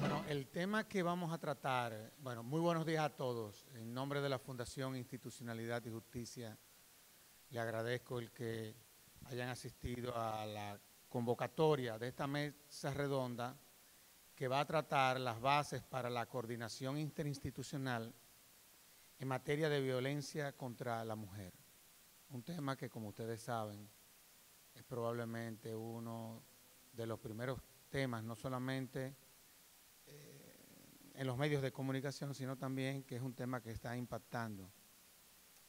Bueno, el tema que vamos a tratar, bueno, muy buenos días a todos. En nombre de la Fundación Institucionalidad y Justicia, le agradezco el que hayan asistido a la convocatoria de esta mesa redonda que va a tratar las bases para la coordinación interinstitucional en materia de violencia contra la mujer. Un tema que, como ustedes saben, es probablemente uno de los primeros temas, no solamente eh, en los medios de comunicación, sino también que es un tema que está impactando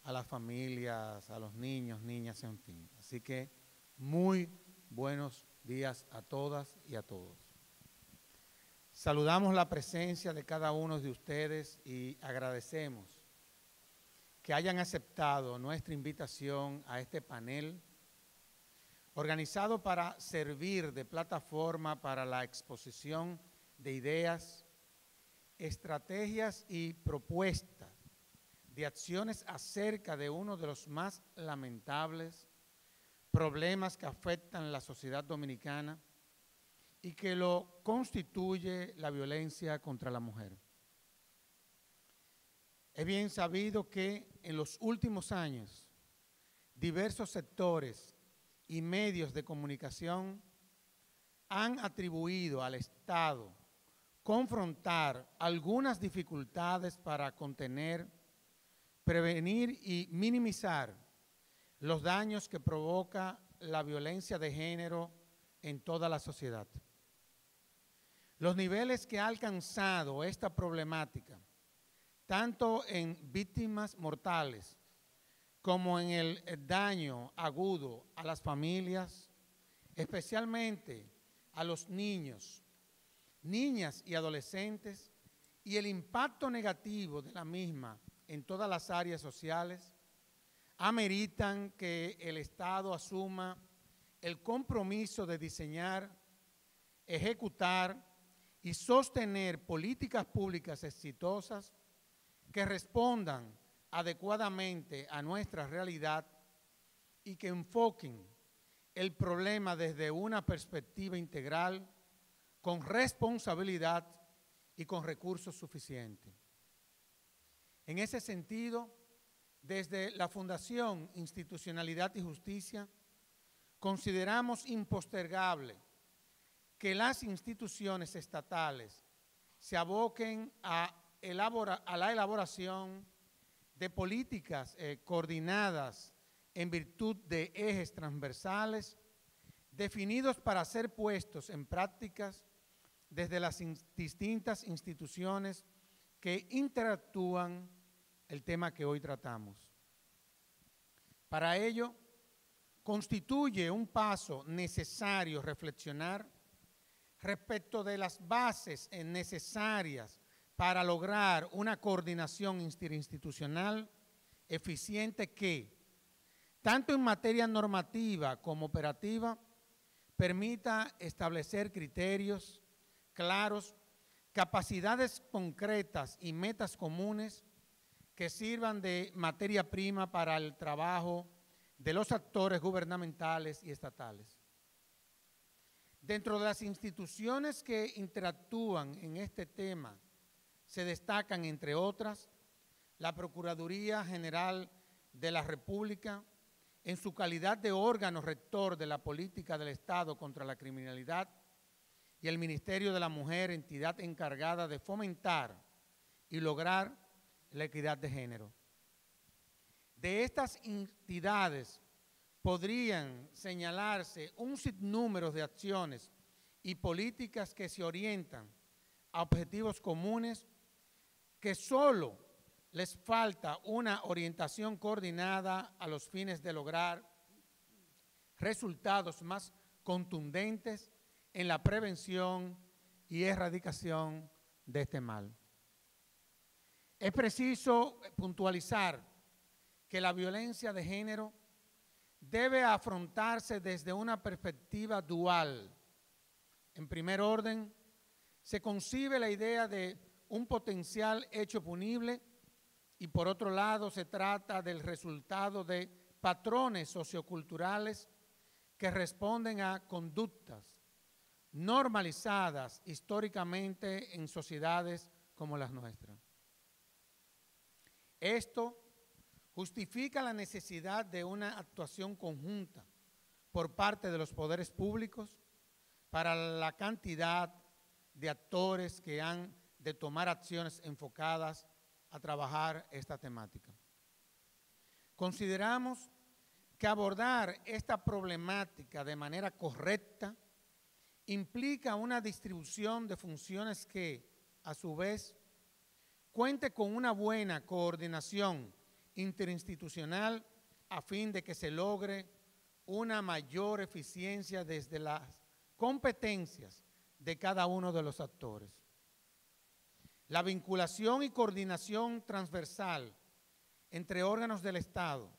a las familias, a los niños, niñas, en fin. Así que muy buenos días a todas y a todos. Saludamos la presencia de cada uno de ustedes y agradecemos que hayan aceptado nuestra invitación a este panel organizado para servir de plataforma para la exposición de ideas, estrategias y propuestas de acciones acerca de uno de los más lamentables problemas que afectan la sociedad dominicana y que lo constituye la violencia contra la mujer. Es bien sabido que en los últimos años diversos sectores y medios de comunicación han atribuido al Estado confrontar algunas dificultades para contener, prevenir y minimizar los daños que provoca la violencia de género en toda la sociedad. Los niveles que ha alcanzado esta problemática, tanto en víctimas mortales como en el daño agudo a las familias, especialmente a los niños, niñas y adolescentes, y el impacto negativo de la misma en todas las áreas sociales, ameritan que el Estado asuma el compromiso de diseñar, ejecutar y sostener políticas públicas exitosas que respondan adecuadamente a nuestra realidad y que enfoquen el problema desde una perspectiva integral, con responsabilidad y con recursos suficientes. En ese sentido, desde la Fundación Institucionalidad y Justicia, consideramos impostergable que las instituciones estatales se aboquen a, a la elaboración de políticas eh, coordinadas en virtud de ejes transversales definidos para ser puestos en prácticas desde las distintas instituciones que interactúan el tema que hoy tratamos. Para ello, constituye un paso necesario reflexionar respecto de las bases necesarias para lograr una coordinación interinstitucional eficiente que, tanto en materia normativa como operativa, permita establecer criterios claros, capacidades concretas y metas comunes que sirvan de materia prima para el trabajo de los actores gubernamentales y estatales. Dentro de las instituciones que interactúan en este tema, se destacan, entre otras, la Procuraduría General de la República, en su calidad de órgano rector de la política del Estado contra la criminalidad, y el Ministerio de la Mujer, entidad encargada de fomentar y lograr la equidad de género. De estas entidades podrían señalarse un sinnúmero de acciones y políticas que se orientan a objetivos comunes que solo les falta una orientación coordinada a los fines de lograr resultados más contundentes en la prevención y erradicación de este mal. Es preciso puntualizar que la violencia de género debe afrontarse desde una perspectiva dual. En primer orden, se concibe la idea de un potencial hecho punible y por otro lado se trata del resultado de patrones socioculturales que responden a conductas, normalizadas históricamente en sociedades como las nuestras. Esto justifica la necesidad de una actuación conjunta por parte de los poderes públicos para la cantidad de actores que han de tomar acciones enfocadas a trabajar esta temática. Consideramos que abordar esta problemática de manera correcta implica una distribución de funciones que, a su vez, cuente con una buena coordinación interinstitucional a fin de que se logre una mayor eficiencia desde las competencias de cada uno de los actores. La vinculación y coordinación transversal entre órganos del Estado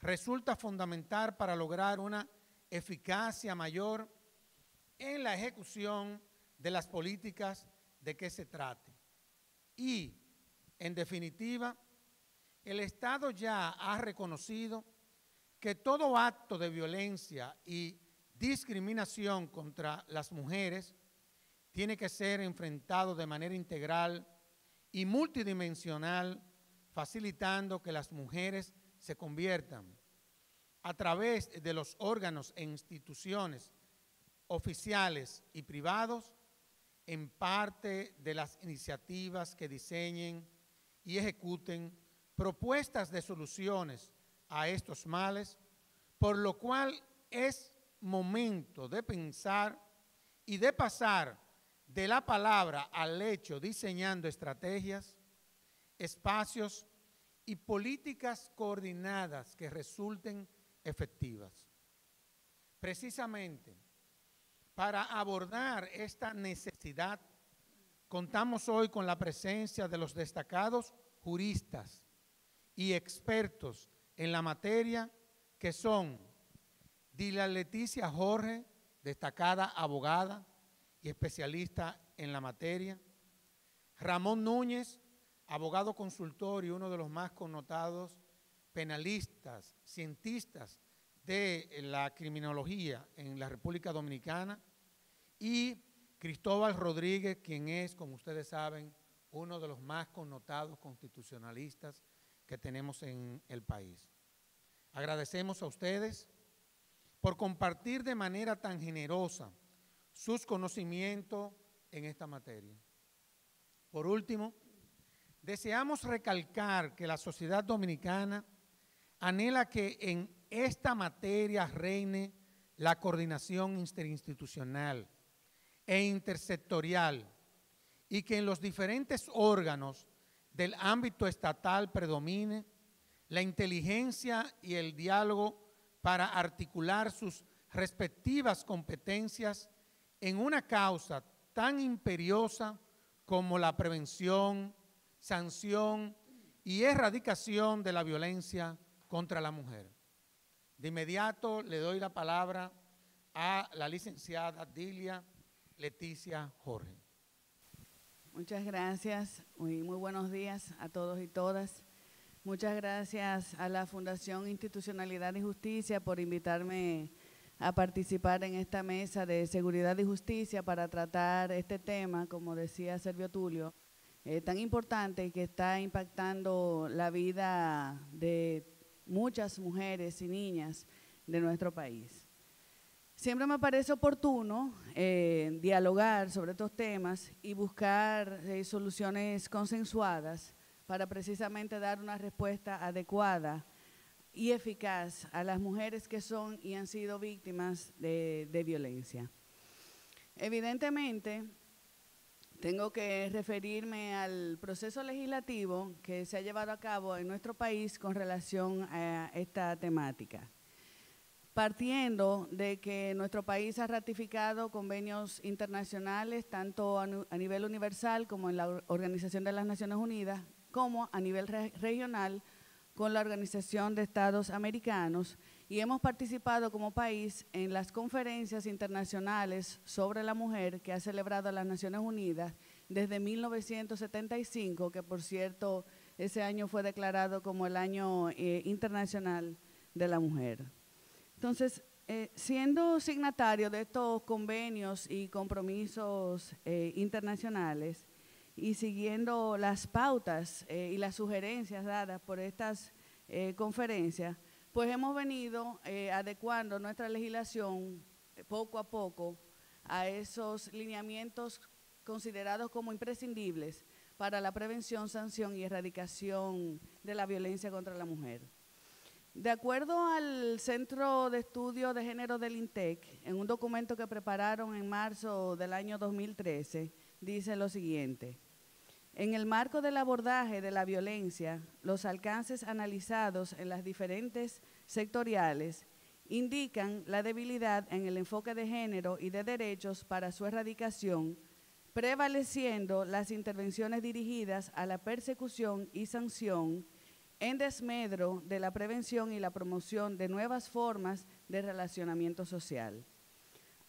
resulta fundamental para lograr una eficacia mayor en la ejecución de las políticas de que se trate. Y, en definitiva, el Estado ya ha reconocido que todo acto de violencia y discriminación contra las mujeres tiene que ser enfrentado de manera integral y multidimensional, facilitando que las mujeres se conviertan a través de los órganos e instituciones oficiales y privados en parte de las iniciativas que diseñen y ejecuten propuestas de soluciones a estos males, por lo cual es momento de pensar y de pasar de la palabra al hecho diseñando estrategias, espacios y políticas coordinadas que resulten efectivas. Precisamente, para abordar esta necesidad, contamos hoy con la presencia de los destacados juristas y expertos en la materia que son Dila Leticia Jorge, destacada abogada y especialista en la materia, Ramón Núñez, abogado consultor y uno de los más connotados penalistas, cientistas de la criminología en la República Dominicana, y Cristóbal Rodríguez, quien es, como ustedes saben, uno de los más connotados constitucionalistas que tenemos en el país. Agradecemos a ustedes por compartir de manera tan generosa sus conocimientos en esta materia. Por último, deseamos recalcar que la sociedad dominicana anhela que en esta materia reine la coordinación interinstitucional e intersectorial y que en los diferentes órganos del ámbito estatal predomine la inteligencia y el diálogo para articular sus respectivas competencias en una causa tan imperiosa como la prevención, sanción y erradicación de la violencia contra la mujer. De inmediato le doy la palabra a la licenciada Dilia Leticia Jorge. Muchas gracias y muy buenos días a todos y todas. Muchas gracias a la Fundación Institucionalidad y Justicia por invitarme a participar en esta mesa de seguridad y justicia para tratar este tema, como decía Servio Tulio, eh, tan importante y que está impactando la vida de muchas mujeres y niñas de nuestro país. Siempre me parece oportuno eh, dialogar sobre estos temas y buscar eh, soluciones consensuadas para precisamente dar una respuesta adecuada y eficaz a las mujeres que son y han sido víctimas de, violencia. Evidentemente, tengo que referirme al proceso legislativo que se ha llevado a cabo en nuestro país con relación a esta temática partiendo de que nuestro país ha ratificado convenios internacionales, tanto a, nivel universal como en la Organización de las Naciones Unidas, como a nivel regional con la Organización de Estados Americanos, y hemos participado como país en las conferencias internacionales sobre la mujer que ha celebrado las Naciones Unidas desde 1975, que por cierto ese año fue declarado como el Año eh, Internacional de la Mujer. Entonces, eh, siendo signatario de estos convenios y compromisos eh, internacionales y siguiendo las pautas eh, y las sugerencias dadas por estas conferencias, pues hemos venido adecuando nuestra legislación poco a poco a esos lineamientos considerados como imprescindibles para la prevención, sanción y erradicación de la violencia contra la mujer. De acuerdo al Centro de Estudio de Género del INTEC, en un documento que prepararon en marzo del año 2013, dice lo siguiente. En el marco del abordaje de la violencia, los alcances analizados en las diferentes sectoriales indican la debilidad en el enfoque de género y de derechos para su erradicación, prevaleciendo las intervenciones dirigidas a la persecución y sanción en desmedro de la prevención y la promoción de nuevas formas de relacionamiento social.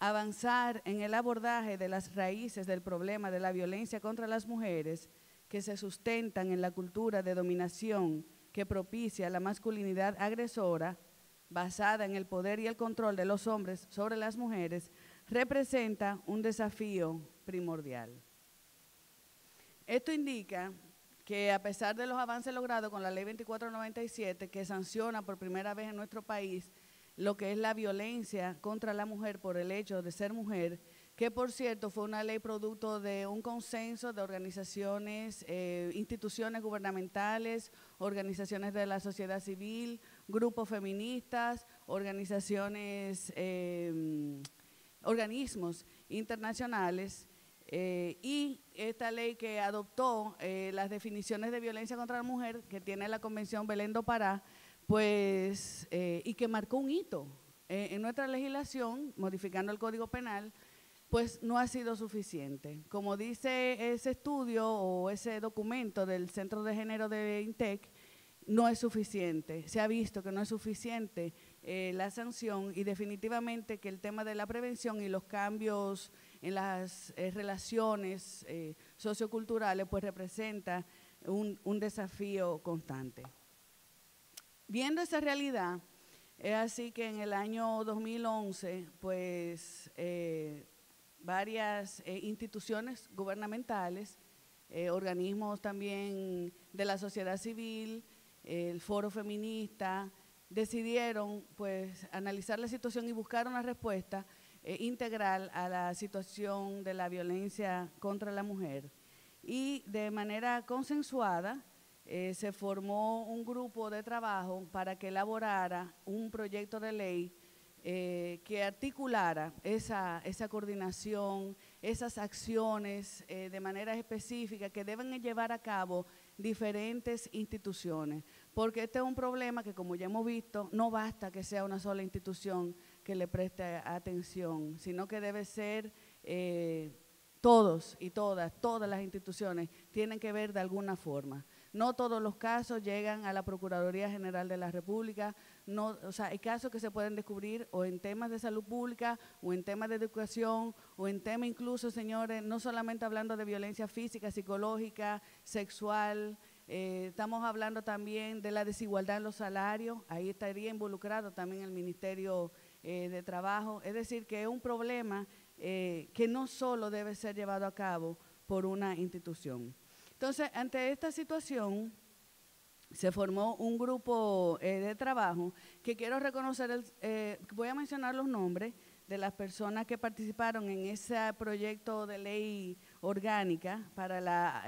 Avanzar en el abordaje de las raíces del problema de la violencia contra las mujeres que se sustentan en la cultura de dominación que propicia la masculinidad agresora, basada en el poder y el control de los hombres sobre las mujeres, representa un desafío primordial. Esto indica que a pesar de los avances logrados con la ley 2497, que sanciona por primera vez en nuestro país lo que es la violencia contra la mujer por el hecho de ser mujer, que por cierto fue una ley producto de un consenso de organizaciones, eh, instituciones gubernamentales, organizaciones de la sociedad civil, grupos feministas, organizaciones, eh, organismos internacionales eh, y esta ley que adoptó eh, las definiciones de violencia contra la mujer que tiene la Convención Belén do Pará, pues, eh, y que marcó un hito en nuestra legislación, modificando el Código Penal, pues no ha sido suficiente. Como dice ese estudio o ese documento del Centro de Género de INTEC, no es suficiente. Se ha visto que no es suficiente la sanción y definitivamente que el tema de la prevención y los cambios en las eh, relaciones eh, socioculturales, pues representa un, desafío constante. Viendo esa realidad, es así que en el año 2011, pues eh, varias instituciones gubernamentales, organismos también de la sociedad civil, el foro feminista, decidieron pues analizar la situación y buscar una respuesta eh, integral a la situación de la violencia contra la mujer. Y de manera consensuada eh, se formó un grupo de trabajo para que elaborara un proyecto de ley eh, que articulara esa, esa, coordinación, esas acciones de manera específica que deben llevar a cabo diferentes instituciones, porque este es un problema que, como ya hemos visto, no basta que sea una sola institución que le preste atención, sino que debe ser eh, todos y todas, todas las instituciones tienen que ver de alguna forma. No todos los casos llegan a la Procuraduría General de la República, no, o sea, hay casos que se pueden descubrir o en temas de salud pública o en temas de educación o en temas incluso, señores, no solamente hablando de violencia física, psicológica, sexual, eh, estamos hablando también de la desigualdad en los salarios, ahí estaría involucrado también el Ministerio eh, de trabajo. Es decir, que es un problema eh, que no solo debe ser llevado a cabo por una institución. Entonces, ante esta situación, se formó un grupo eh, de trabajo que quiero reconocer, voy a mencionar los nombres de las personas que participaron en ese proyecto de ley orgánica para la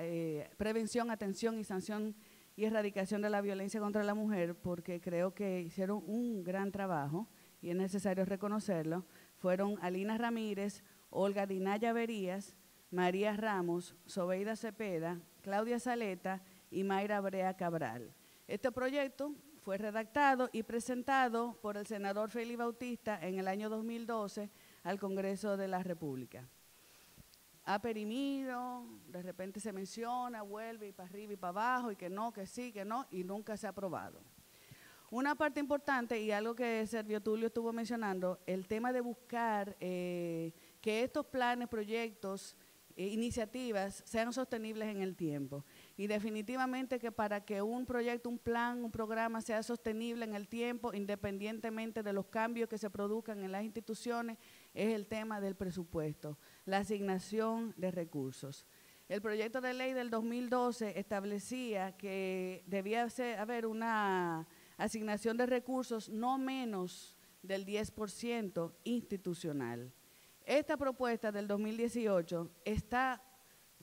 prevención, atención y sanción y erradicación de la violencia contra la mujer, porque creo que hicieron un gran trabajo y es necesario reconocerlo, fueron Alina Ramírez, Olga Dinaya Verías, María Ramos, Sobeida Cepeda, Claudia Saleta y Mayra Brea Cabral. Este proyecto fue redactado y presentado por el senador Félix Bautista en el año 2012 al Congreso de la República. Ha perimido, de repente se menciona, vuelve y para arriba y para abajo, y que no, que sí, que no, y nunca se ha aprobado. Una parte importante y algo que Servio Tulio estuvo mencionando, el tema de buscar eh, que estos planes, proyectos, eh, iniciativas sean sostenibles en el tiempo. Y definitivamente que para que un proyecto, un plan, un programa sea sostenible en el tiempo, independientemente de los cambios que se produzcan en las instituciones, es el tema del presupuesto, la asignación de recursos. El proyecto de ley del 2012 establecía que debía haber una asignación de recursos no menos del 10% institucional. Esta propuesta del 2018 está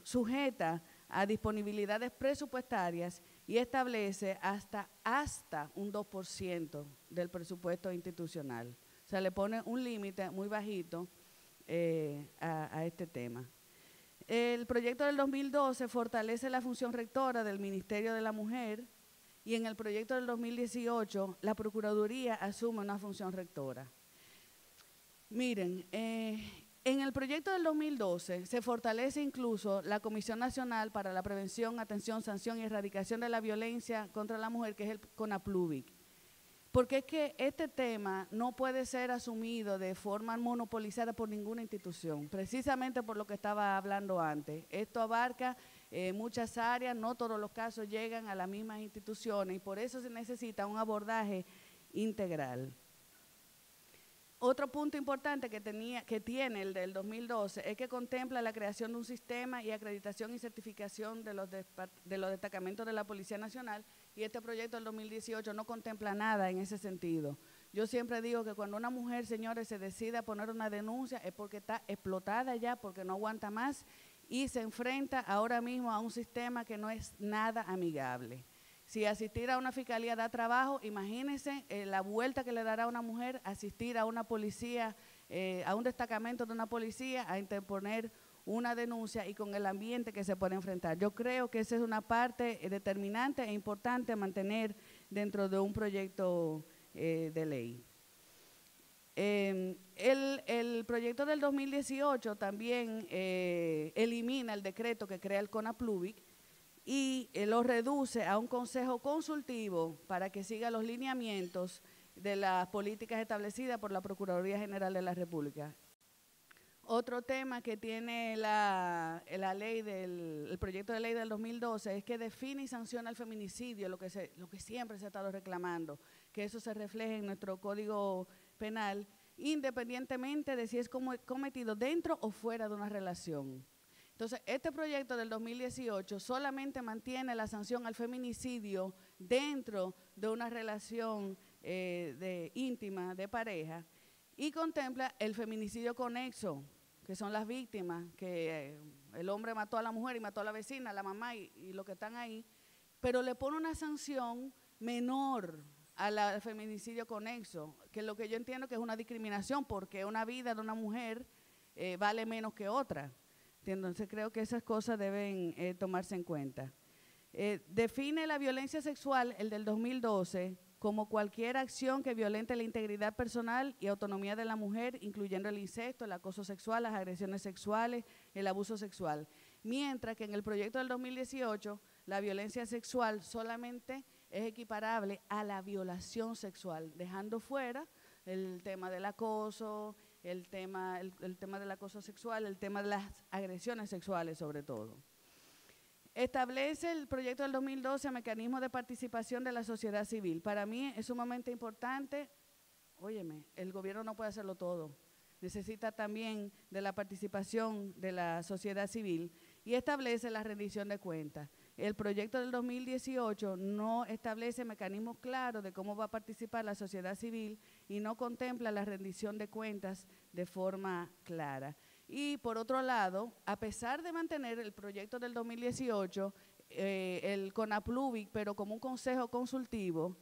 sujeta a disponibilidades presupuestarias y establece hasta, hasta un 2% del presupuesto institucional. O sea, le pone un límite muy bajito eh, a, este tema. El proyecto del 2012 fortalece la función rectora del Ministerio de la Mujer y en el proyecto del 2018 la Procuraduría asume una función rectora. Miren, eh, en el proyecto del 2012 se fortalece incluso la Comisión Nacional para la Prevención, Atención, Sanción y Erradicación de la Violencia contra la Mujer, que es el CONAPLUVIC. Porque es que este tema no puede ser asumido de forma monopolizada por ninguna institución, precisamente por lo que estaba hablando antes. Esto abarca eh, muchas áreas, no todos los casos llegan a las mismas instituciones y por eso se necesita un abordaje integral. Otro punto importante que, tenía, que tiene el del 2012 es que contempla la creación de un sistema y acreditación y certificación de los, de los destacamentos de la Policía Nacional y este proyecto del 2018 no contempla nada en ese sentido. Yo siempre digo que cuando una mujer, señores, se decide a poner una denuncia es porque está explotada ya, porque no aguanta más y se enfrenta ahora mismo a un sistema que no es nada amigable. Si asistir a una fiscalía da trabajo, imagínense eh, la vuelta que le dará a una mujer asistir a una policía, eh, a un destacamento de una policía, a interponer una denuncia y con el ambiente que se puede enfrentar. Yo creo que esa es una parte determinante e importante mantener dentro de un proyecto eh, de ley. Em, el, el, proyecto del 2018 también elimina el decreto que crea el CONAPLUVIC, y eh, lo reduce a un consejo consultivo para que siga los lineamientos de las políticas establecidas por la Procuraduría General de la República. Otro tema que tiene la, ley del el proyecto de ley del 2012 es que define y sanciona el feminicidio, lo que, se, lo que siempre se ha estado reclamando, que eso se refleje en nuestro código penal, independientemente de si es cometido dentro o fuera de una relación. Entonces, este proyecto del 2018 solamente mantiene la sanción al feminicidio dentro de una relación eh, de, íntima de pareja y contempla el feminicidio conexo, que son las víctimas, que eh, el hombre mató a la mujer y mató a la vecina, a la mamá y, y lo que están ahí, pero le pone una sanción menor al feminicidio conexo, que lo que yo entiendo que es una discriminación, porque una vida de una mujer eh, vale menos que otra. Entonces creo que esas cosas deben eh, tomarse en cuenta. Eh, define la violencia sexual, el del 2012, como cualquier acción que violente la integridad personal y autonomía de la mujer, incluyendo el incesto, el acoso sexual, las agresiones sexuales, el abuso sexual. Mientras que en el proyecto del 2018, la violencia sexual solamente es equiparable a la violación sexual, dejando fuera el tema del acoso, el tema, el, tema del acoso sexual, el tema de las agresiones sexuales sobre todo. Establece el proyecto del 2012 mecanismos de participación de la sociedad civil. Para mí es sumamente importante, óyeme, el gobierno no puede hacerlo todo, necesita también de la participación de la sociedad civil y establece la rendición de cuentas. El proyecto del 2018 no establece mecanismos claros de cómo va a participar la sociedad civil y no contempla la rendición de cuentas de forma clara. Y por otro lado, a pesar de mantener el proyecto del 2018, eh, el CONAPLUVIC, pero como un consejo consultivo,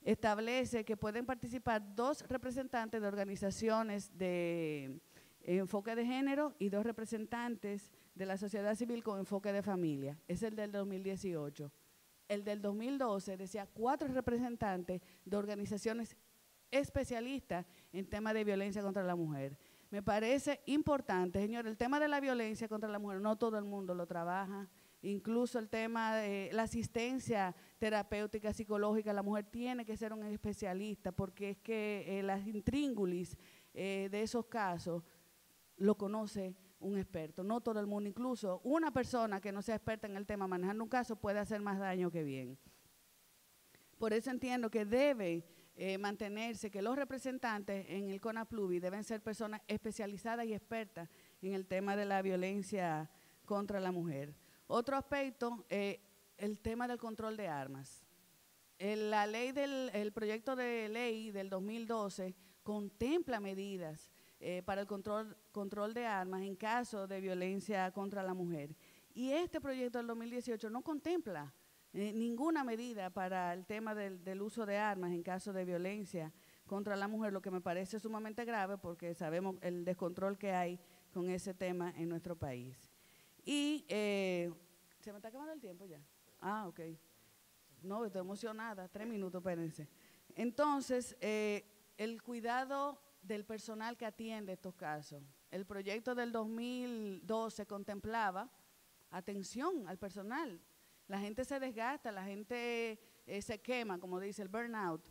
establece que pueden participar dos representantes de organizaciones de enfoque de género y dos representantes de la sociedad civil con enfoque de familia. Es el del 2018. El del 2012 decía cuatro representantes de organizaciones especialistas en temas de violencia contra la mujer. Me parece importante, señor, el tema de la violencia contra la mujer, no todo el mundo lo trabaja. Incluso el tema de la asistencia terapéutica, psicológica, la mujer tiene que ser un especialista porque es que eh, las intríngulis eh, de esos casos lo conoce un experto, no todo el mundo, incluso una persona que no sea experta en el tema manejando un caso puede hacer más daño que bien. Por eso entiendo que debe eh, mantenerse, que los representantes en el CONAPLUBI deben ser personas especializadas y expertas en el tema de la violencia contra la mujer. Otro aspecto, eh, el tema del control de armas. la ley del el proyecto de ley del 2012 contempla medidas eh, para el control, control de armas en caso de violencia contra la mujer. Y este proyecto del 2018 no contempla eh, ninguna medida para el tema del, del, uso de armas en caso de violencia contra la mujer, lo que me parece sumamente grave porque sabemos el descontrol que hay con ese tema en nuestro país. Y eh, se me está acabando el tiempo ya. Ah, ok. No, estoy emocionada. Tres minutos, espérense. Entonces, el cuidado del personal que atiende estos casos. El proyecto del 2012 contemplaba atención al personal. La gente se desgasta, la gente eh, se quema, como dice el burnout,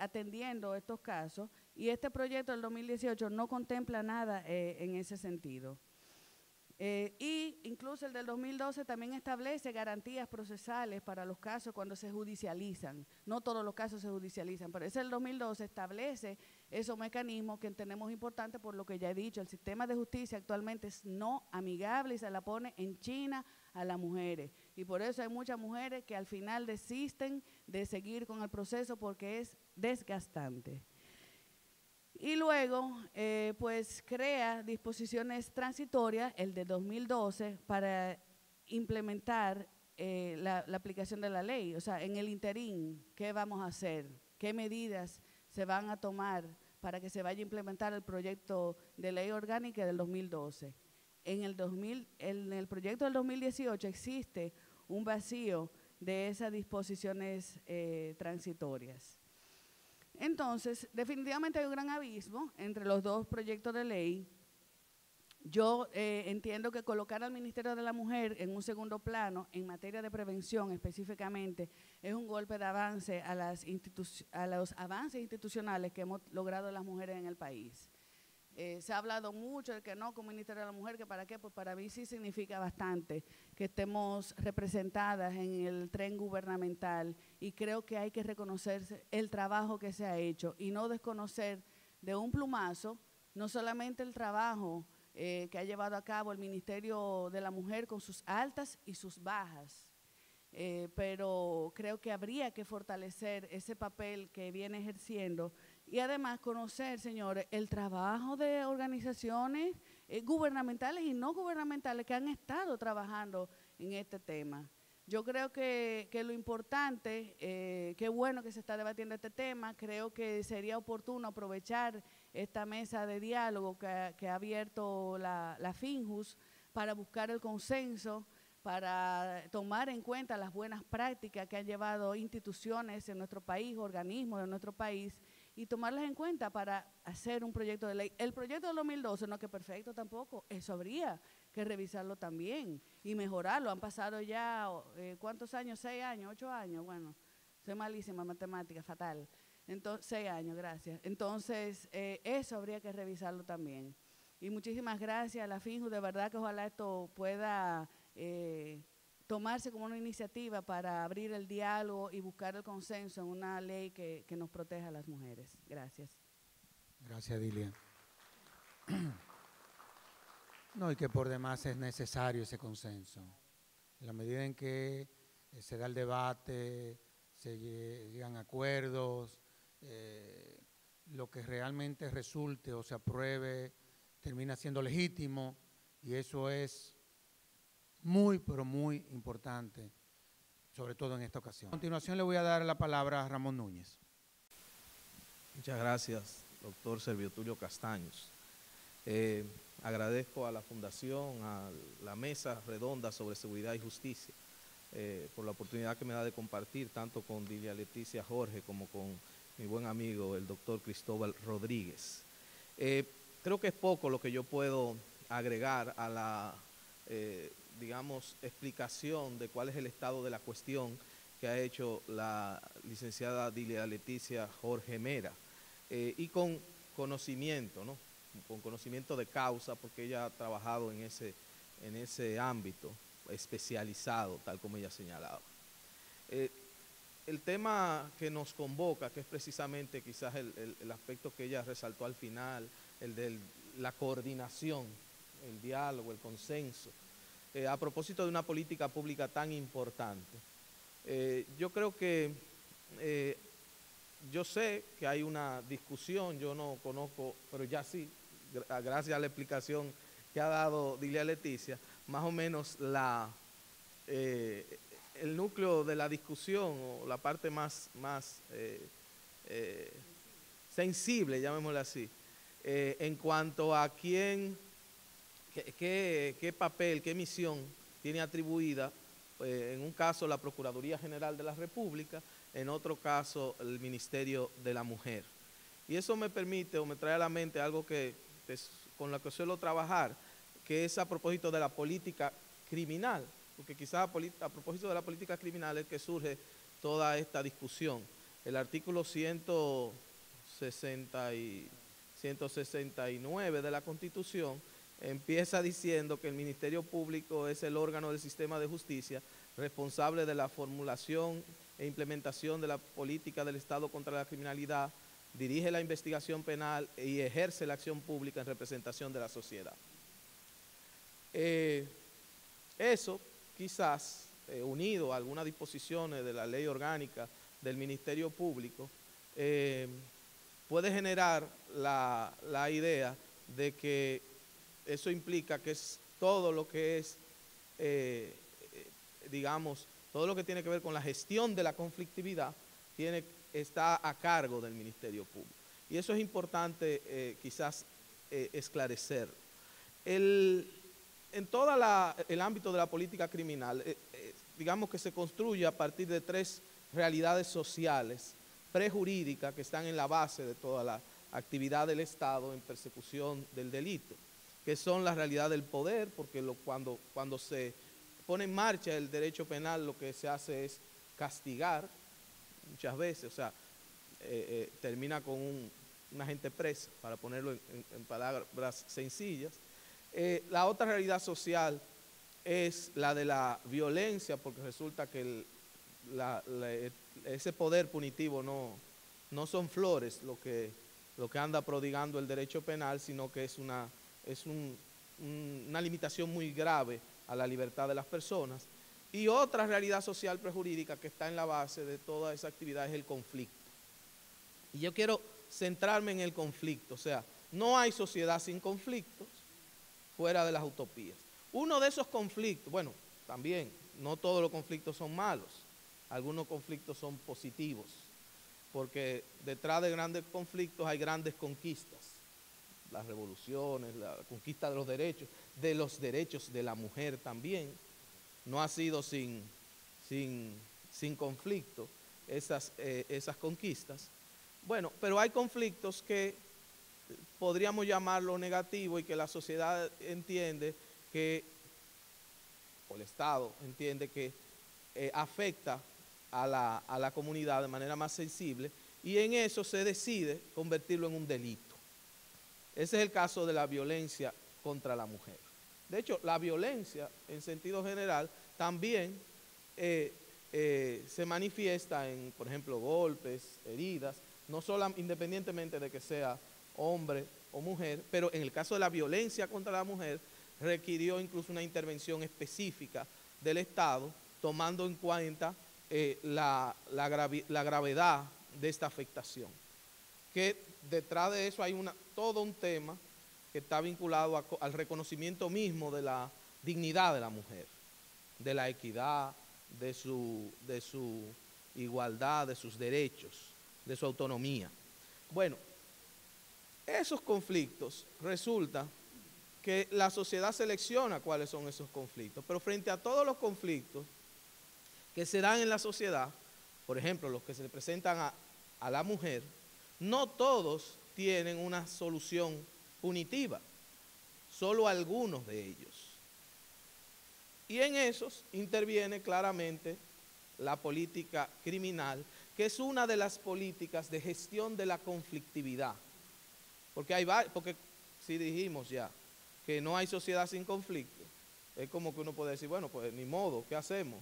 atendiendo estos casos. Y este proyecto del 2018 no contempla nada eh, en ese sentido. Eh, y incluso el del 2012 también establece garantías procesales para los casos cuando se judicializan. No todos los casos se judicializan, pero ese del 2012 establece esos mecanismos que entendemos importantes por lo que ya he dicho. El sistema de justicia actualmente es no amigable y se la pone en China a las mujeres. Y por eso hay muchas mujeres que al final desisten de seguir con el proceso porque es desgastante. Y luego, eh, pues crea disposiciones transitorias, el de 2012, para implementar eh, la, aplicación de la ley. O sea, en el interín, ¿qué vamos a hacer? ¿Qué medidas se van a tomar para que se vaya a implementar el proyecto de ley orgánica del 2012? En el, 2000, en el proyecto del 2018 existe un vacío de esas disposiciones eh, transitorias. Entonces, definitivamente hay un gran abismo entre los dos proyectos de ley. Yo eh, entiendo que colocar al Ministerio de la Mujer en un segundo plano en materia de prevención específicamente es un golpe de avance a, las a los avances institucionales que hemos logrado las mujeres en el país. Eh, se ha hablado mucho de que no como Ministerio de la Mujer, que para qué, pues para mí sí significa bastante que estemos representadas en el tren gubernamental y creo que hay que reconocer el trabajo que se ha hecho y no desconocer de un plumazo no solamente el trabajo eh, que ha llevado a cabo el Ministerio de la Mujer con sus altas y sus bajas, eh, pero creo que habría que fortalecer ese papel que viene ejerciendo y además conocer, señores, el trabajo de organizaciones eh, gubernamentales y no gubernamentales que han estado trabajando en este tema. Yo creo que, lo importante, eh, qué bueno que se está debatiendo este tema, creo que sería oportuno aprovechar esta mesa de diálogo que, ha abierto la, la FINJUS para buscar el consenso, para tomar en cuenta las buenas prácticas que han llevado instituciones en nuestro país, organismos de nuestro país, y tomarlas en cuenta para hacer un proyecto de ley. El proyecto del 2012 no que perfecto tampoco, eso habría que revisarlo también y mejorarlo. Han pasado ya, eh, ¿cuántos años? ¿Seis años? ¿Ocho años? Bueno, soy malísima matemática, fatal. Entonces, seis años, gracias. Entonces, eh, eso habría que revisarlo también. Y muchísimas gracias a la FINJU, de verdad que ojalá esto pueda... Eh, tomarse como una iniciativa para abrir el diálogo y buscar el consenso en una ley que, nos proteja a las mujeres. Gracias. Gracias, Dilia. No, y que por demás es necesario ese consenso. En la medida en que eh, se da el debate, se llegan acuerdos, eh, lo que realmente resulte o se apruebe termina siendo legítimo y eso es muy, pero muy importante, sobre todo en esta ocasión. A continuación le voy a dar la palabra a Ramón Núñez. Muchas gracias, doctor Servio Tulio Castaños. Eh, agradezco a la Fundación, a la Mesa Redonda sobre Seguridad y Justicia, eh, por la oportunidad que me da de compartir tanto con Dilia Leticia Jorge como con mi buen amigo, el doctor Cristóbal Rodríguez. Eh, creo que es poco lo que yo puedo agregar a la digamos, explicación de cuál es el estado de la cuestión que ha hecho la licenciada Dilia Leticia Jorge Mera, eh, y con conocimiento, ¿no? con conocimiento de causa, porque ella ha trabajado en ese, en ese ámbito especializado, tal como ella señalaba. Eh, el tema que nos convoca, que es precisamente quizás el, aspecto que ella resaltó al final, el de la coordinación, el diálogo, el consenso, eh, a propósito de una política pública tan importante. Eh, yo creo que, yo sé que hay una discusión, yo no conozco, pero ya sí, gracias a la explicación que ha dado Dilia Leticia, más o menos la, eh, el núcleo de la discusión o la parte más, más eh, eh, sensible, llamémosle así, en cuanto a quién, qué, qué, papel, qué misión tiene atribuida, en un caso la Procuraduría General de la República, en otro caso el Ministerio de la Mujer. Y eso me permite o me trae a la mente algo que, con lo que suelo trabajar, que es a propósito de la política criminal, porque quizás a, propósito de la política criminal es que surge toda esta discusión. El artículo 160 y 169 de la Constitución empieza diciendo que el Ministerio Público es el órgano del sistema de justicia responsable de la formulación e implementación de la política del Estado contra la criminalidad, dirige la investigación penal y ejerce la acción pública en representación de la sociedad. Eh, eso quizás, eh, unido a algunas disposiciones de la ley orgánica del Ministerio Público, eh, puede generar la, idea de que eso implica que es todo lo que es, digamos, todo lo que tiene que ver con la gestión de la conflictividad tiene, está a cargo del Ministerio Público. Y eso es importante quizás esclarecer. El, en todo el ámbito de la política criminal, eh, eh, digamos que se construye a partir de tres realidades sociales prejurídicas que están en la base de toda la actividad del Estado en persecución del delito, que son la realidad del poder, porque cuando, cuando se pone en marcha el derecho penal lo que se hace es castigar muchas veces, o sea, eh, termina con una gente presa, para ponerlo en palabras sencillas, eh, la otra realidad social es la de la violencia, porque resulta que ese poder punitivo no, no son flores lo que, lo que anda prodigando el derecho penal, sino que es, una, es una limitación muy grave a la libertad de las personas. Y otra realidad social prejurídica que está en la base de toda esa actividad es el conflicto. Y yo quiero centrarme en el conflicto, o sea, no hay sociedad sin conflictos, fuera de las utopías. Uno de esos conflictos, bueno, también, no todos los conflictos son malos, algunos conflictos son positivos, porque detrás de grandes conflictos hay grandes conquistas, las revoluciones, la conquista de los derechos, de los derechos de la mujer también, no ha sido sin, sin, sin conflicto esas, eh, esas conquistas. Bueno, pero hay conflictos que podríamos llamarlo negativo y que la sociedad entiende que, o el Estado entiende que eh, afecta a la, a la comunidad de manera más sensible y en eso se decide convertirlo en un delito. Ese es el caso de la violencia contra la mujer. De hecho, la violencia en sentido general también eh, eh, se manifiesta en, por ejemplo, golpes, heridas, no solo independientemente de que sea hombre o mujer, pero en el caso de la violencia contra la mujer requirió incluso una intervención específica del Estado, tomando en cuenta eh, la, gravedad de esta afectación. Que detrás de eso hay una, todo un tema que está vinculado al reconocimiento mismo de la dignidad de la mujer, de la equidad, de su, de su igualdad, de sus derechos, de su autonomía. Bueno, esos conflictos resulta que la sociedad selecciona cuáles son esos conflictos, pero frente a todos los conflictos que se dan en la sociedad, por ejemplo, los que se presentan a la mujer, no todos tienen una solución punitiva, solo algunos de ellos. Y en esos interviene claramente la política criminal, que es una de las políticas de gestión de la conflictividad. Porque, hay, porque si dijimos ya que no hay sociedad sin conflicto, es como que uno puede decir, bueno, pues ni modo, ¿qué hacemos?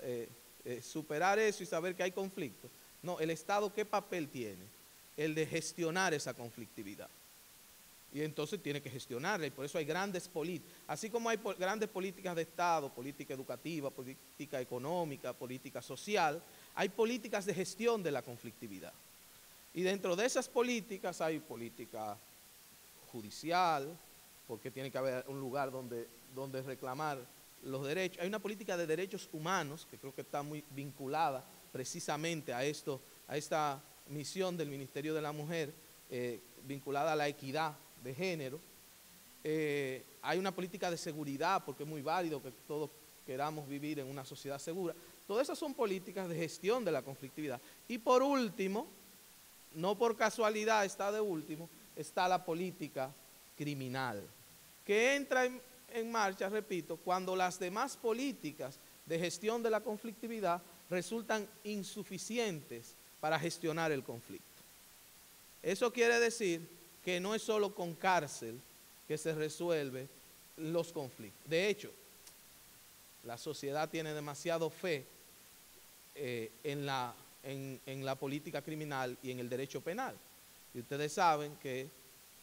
Eh, eh, superar eso y saber que hay conflicto. No, el Estado, ¿qué papel tiene? El de gestionar esa conflictividad. Y entonces tiene que gestionarla, y por eso hay grandes políticas. Así como hay grandes políticas de Estado, política educativa, política económica, política social, hay políticas de gestión de la conflictividad. Y dentro de esas políticas hay política judicial, porque tiene que haber un lugar donde, donde reclamar los derechos. Hay una política de derechos humanos que creo que está muy vinculada precisamente a esto, a esta misión del Ministerio de la Mujer, eh, vinculada a la equidad de género. Eh, hay una política de seguridad, porque es muy válido que todos queramos vivir en una sociedad segura. Todas esas son políticas de gestión de la conflictividad. Y por último, no por casualidad está de último, está la política criminal, que entra en, marcha, repito, cuando las demás políticas de gestión de la conflictividad resultan insuficientes para gestionar el conflicto. Eso quiere decir que no es solo con cárcel que se resuelve los conflictos. De hecho, la sociedad tiene demasiado fe eh, en, la, en, la política criminal y en el derecho penal. Y ustedes saben que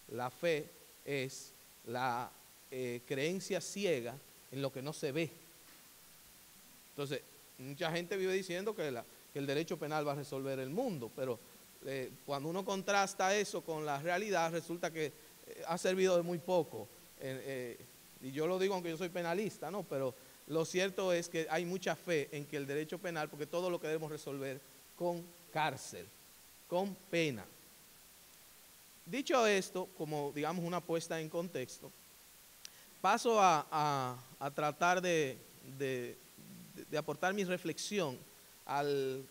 la fe es la eh, creencia ciega en lo que no se ve. Entonces, mucha gente vive diciendo que, que el derecho penal va a resolver el mundo, pero eh, cuando uno contrasta eso con la realidad, resulta que eh, ha servido de muy poco. Y yo lo digo aunque yo soy penalista, ¿no? Pero lo cierto es que hay mucha fe en que el derecho penal, porque todo lo queremos resolver con cárcel, con pena. Dicho esto, como digamos una puesta en contexto, paso a, tratar de, aportar mi reflexión al,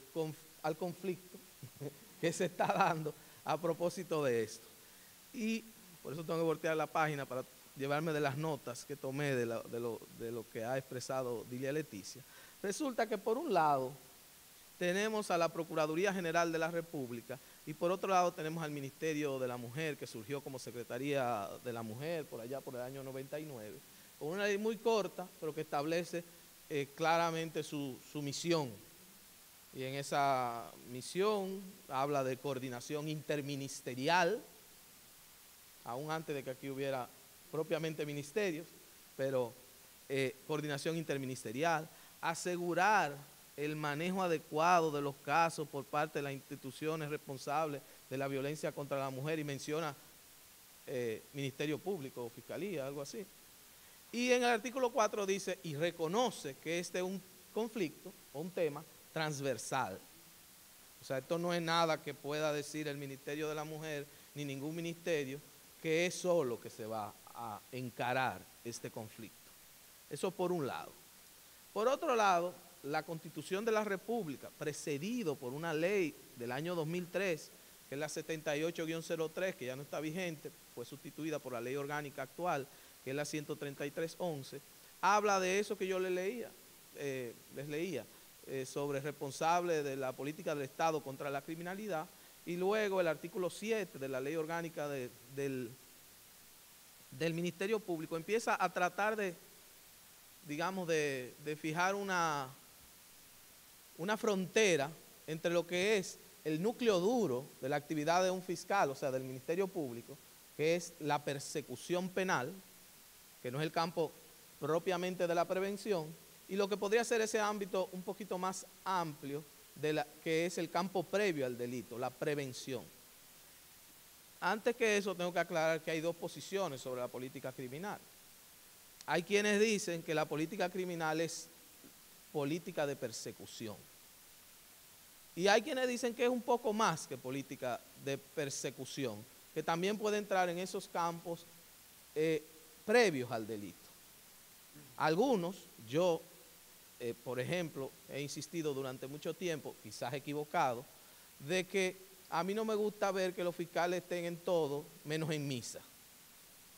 al conflicto que se está dando a propósito de esto. Y por eso tengo que voltear la página para llevarme de las notas que tomé de, lo, que ha expresado Dilia Leticia. Resulta que por un lado tenemos a la Procuraduría General de la República y por otro lado tenemos al Ministerio de la Mujer que surgió como Secretaría de la Mujer por allá por el año 99, con una ley muy corta pero que establece eh, claramente su, su misión. Y en esa misión habla de coordinación interministerial, aún antes de que aquí hubiera propiamente ministerios, pero eh, coordinación interministerial, asegurar el manejo adecuado de los casos por parte de las instituciones responsables de la violencia contra la mujer y menciona eh, Ministerio Público o Fiscalía, algo así. Y en el artículo 4 dice, y reconoce que este es un conflicto o un tema transversal. O sea, esto no es nada que pueda decir el Ministerio de la Mujer ni ningún ministerio que es solo que se va a encarar este conflicto. Eso por un lado. Por otro lado, la Constitución de la República, precedido por una ley del año 2003, que es la 78-03, que ya no está vigente, fue sustituida por la ley orgánica actual, que es la 133-11, habla de eso que yo les leía, eh, les leía, eh, sobre responsable de la política del Estado contra la criminalidad, y luego el artículo 7 de la ley orgánica del, del Ministerio Público empieza a tratar de, digamos, de, fijar una, una frontera entre lo que es el núcleo duro de la actividad de un fiscal, o sea, del Ministerio Público, que es la persecución penal, que no es el campo propiamente de la prevención, y lo que podría ser ese ámbito un poquito más amplio, de la, que es el campo previo al delito, la prevención. Antes que eso, tengo que aclarar que hay dos posiciones sobre la política criminal. Hay quienes dicen que la política criminal es política de persecución. Y hay quienes dicen que es un poco más que política de persecución, que también puede entrar en esos campos eh, previos al delito. Algunos, yo eh, por ejemplo, he insistido durante mucho tiempo, quizás equivocado, de que a mí no me gusta ver que los fiscales estén en todo menos en misa.